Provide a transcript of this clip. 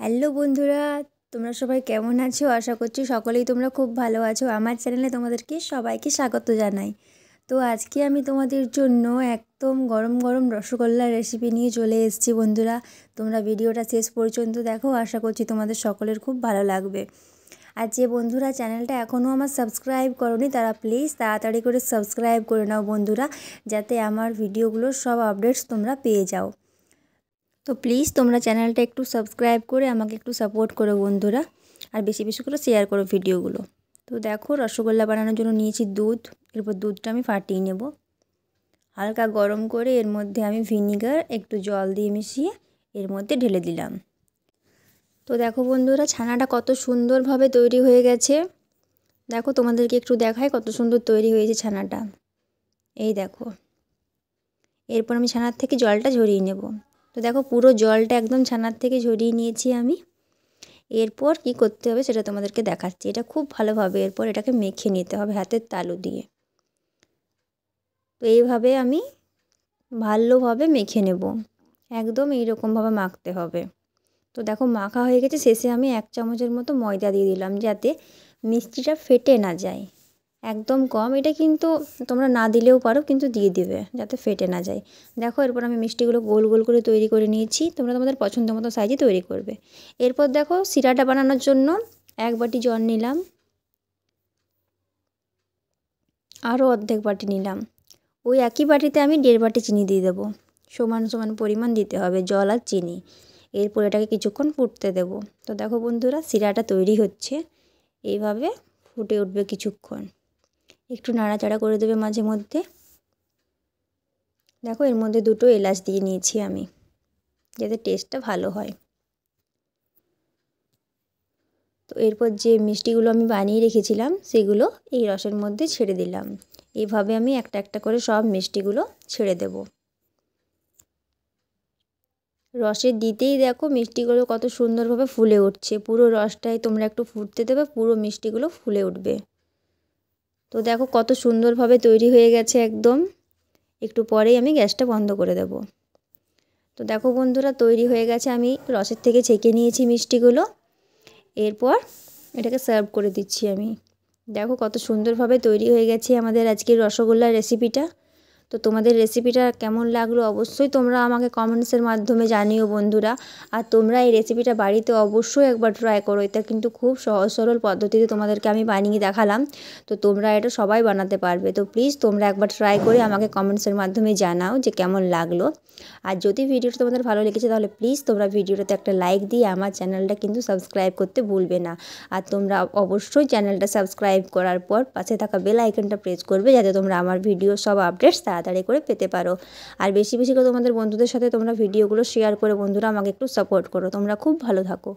Hello বন্ধুরা, তোমরা সবাই কেমন আছো? আশা করছি সকলেই তোমরা খুব ভালো আছো। আমার চ্যানেলে তোমাদেরকে সবাইকে স্বাগত জানাই। তো আজকে আমি তোমাদের জন্য একদম গরম গরম রসগোল্লার রেসিপি নিয়ে চলে এসেছি বন্ধুরা। তোমরা ভিডিওটা শেষ পর্যন্ত দেখো, আশা করছি তোমাদের সকলের খুব ভালো লাগবে। আর যে বন্ধুরা চ্যানেলটা এখনও আমার সাবস্ক্রাইব করনি, তারা প্লিজ তাড়াতাড়ি করে সাবস্ক্রাইব করে নাও বন্ধুরা, যাতে আমার ভিডিওগুলোর সব আপডেটস তোমরা পেয়ে যাও। তো প্লিজ তোমরা চ্যানেলটা একটু সাবস্ক্রাইব করে আমাকে একটু সাপোর্ট করো বন্ধুরা। আর বেশি বেশি করে শেয়ার করো ভিডিওগুলো তো দেখো, রসগোল্লা বানানোর জন্য নিয়েছি দুধ। এরপর দুধটা আমি ফাটিয়ে নেব। হালকা গরম করে এর মধ্যে আমি ভিনিগার একটু জল দিয়ে মিশিয়ে এর মধ্যে ঢেলে দিলাম। তো দেখো বন্ধুরা, ছানাটা কত সুন্দরভাবে তৈরি হয়ে গেছে। দেখো, তোমাদেরকে একটু দেখায় কত সুন্দর তৈরি হয়েছে ছানাটা। এই দেখো। এরপর আমি ছানার থেকে জলটা ঝরিয়ে নেব। তো দেখো পুরো জলটা একদম ছানার থেকে ঝরিয়ে নিয়েছি আমি। এরপর কি করতে হবে সেটা তোমাদেরকে দেখাচ্ছি। এটা খুব ভালোভাবে এরপর এটাকে মেখে নিতে হবে হাতের তালু দিয়ে। তো এইভাবে আমি ভালোভাবে মেখে নেব। একদম এইরকমভাবে মাখতে হবে। তো দেখো মাখা হয়ে গেছে। শেষে আমি এক চামচের মতো ময়দা দিয়ে দিলাম যাতে মিষ্টিটা ফেটে না যায়। একদম কম। এটা কিন্তু তোমরা না দিলেও পারো, কিন্তু দিয়ে দিবে যাতে ফেটে না যায়। দেখো, এরপর আমি মিষ্টিগুলো গোল গোল করে তৈরি করে নিয়েছি। তোমরা তোমাদের পছন্দ মতো সাইজে তৈরি করবে। এরপর দেখো সিরাটা বানানোর জন্য এক বাটি জল নিলাম। আরও অর্ধেক বাটি নিলাম। ওই একই বাটিতে আমি দেড় বাটি চিনি দিয়ে দেবো। সমান সমান পরিমাণ দিতে হবে, জল আর চিনি। এরপর এটাকে কিছুক্ষণ ফুটতে দেব। তো দেখো বন্ধুরা সিরাটা তৈরি হচ্ছে। এইভাবে ফুটে উঠবে কিছুক্ষণ। একটু নাড়াচাড়া করে দেবে মাঝে মধ্যে। দেখো, এর মধ্যে দুটো এলাচ দিয়ে নিয়েছি আমি, যাতে টেস্টটা ভালো হয়। তো এরপর যে মিষ্টিগুলো আমি বানিয়ে রেখেছিলাম, সেগুলো এই রসের মধ্যে ছেড়ে দিলাম। এইভাবে আমি একটা একটা করে সব মিষ্টিগুলো ছেড়ে দেব। রসে দিতেই দেখো মিষ্টিগুলো কত সুন্দরভাবে ফুলে উঠছে। পুরো রসটাই তোমরা একটু ফুটতে দেবে, পুরো মিষ্টিগুলো ফুলে উঠবে। তো দেখো কত সুন্দরভাবে তৈরি হয়ে গেছে একদম। একটু পরেই আমি গ্যাসটা বন্ধ করে দেব। তো দেখো বন্ধুরা, তৈরি হয়ে গেছে। আমি রসের থেকে ছেঁকে নিয়েছি মিষ্টিগুলো। এরপর এটাকে সার্ভ করে দিচ্ছি আমি। দেখো কত সুন্দরভাবে তৈরি হয়ে গেছে আমাদের আজকের রসগোল্লার রেসিপিটা। তো তোমাদের রেসিপিটা কেমন লাগল অবশ্যই তোমরা আমাকে কমেন্টসের মাধ্যমে জানিও বন্ধুরা। আর তোমরা এই রেসিপিটা বাড়িতে অবশ্যই একবার ট্রাই করো। এটা কিন্তু খুব সহজ সরল পদ্ধতিতে তোমাদেরকে আমি বানিয়ে দেখালাম। তো তোমরা এটা সবাই বানাতে পারবে। তো প্লিজ তোমরা একবার ট্রাই করে আমাকে কমেন্টসের মাধ্যমে জানাও যে কেমন লাগল। আর যদি ভিডিওটা তোমাদের ভালো লেগেছে তাহলে প্লিজ তোমরা ভিডিওটাতে একটা লাইক দিয়ে আমার চ্যানেলটা কিন্তু সাবস্ক্রাইব করতে ভুলবে না। আর তোমরা অবশ্যই চ্যানেলটা সাবস্ক্রাইব করার পর পাশে থাকা বেল আইকনটা প্রেস করবে যাতে তোমরা আমার ভিডিও সব আপডেটস তাড়াতাড়ি করে পেতে পারো। আর বেশি বেশি করে তোমাদের বন্ধুদের সাথে তোমরা ভিডিওগুলো শেয়ার করে বন্ধুরা আমাকে একটু সাপোর্ট করো। তোমরা খুব ভালো থাকো।